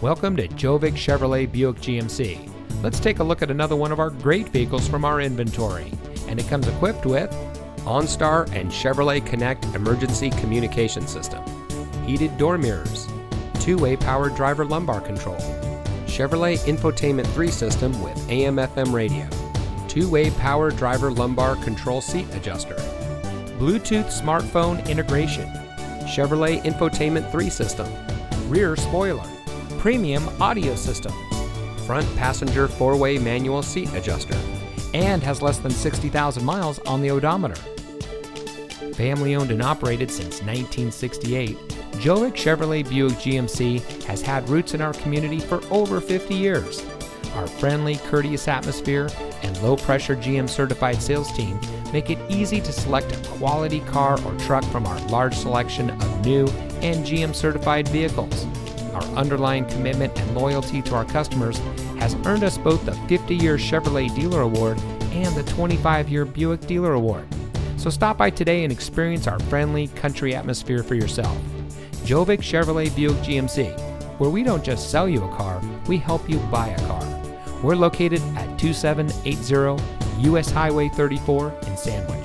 Welcome to Gjovik Chevrolet Buick GMC. Let's take a look at another one of our great vehicles from our inventory. And it comes equipped with OnStar and Chevrolet Connect emergency communication system, heated door mirrors, two-way powered driver lumbar control, Chevrolet Infotainment 3 system with AM/FM radio, two-way power driver lumbar control seat adjuster, Bluetooth smartphone integration, Chevrolet Infotainment 3 system, rear spoiler, premium audio system, front passenger four-way manual seat adjuster, and has less than 60,000 miles on the odometer. Family owned and operated since 1968, Gjovik Chevrolet Buick GMC has had roots in our community for over 50 years. Our friendly, courteous atmosphere and low pressure GM certified sales team make it easy to select a quality car or truck from our large selection of new and GM certified vehicles. Our underlying commitment and loyalty to our customers has earned us both the 50 year Chevrolet Dealer Award and the 25 year Buick Dealer Award. So stop by today and experience our friendly country atmosphere for yourself. Gjovik Chevrolet Buick GMC, where we don't just sell you a car, we help you buy a car. We're located at 2780 US Highway 34 in Sandwich.